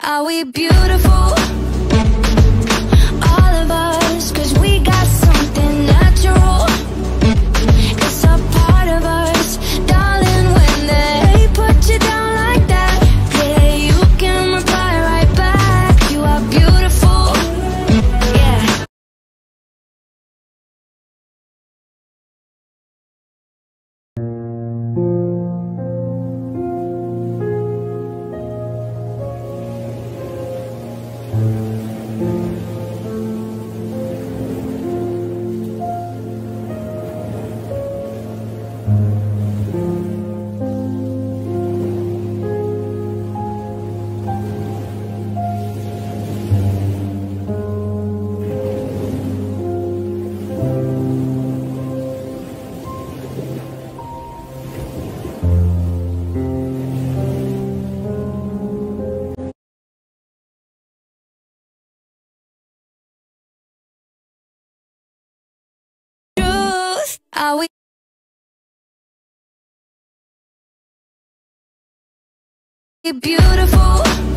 Are we beautiful? All of us, cause we got something natural. It's a part of us, darling. When they put you down like that, yeah, you can reply right back. You are beautiful, yeah. Truth, are we? Beautiful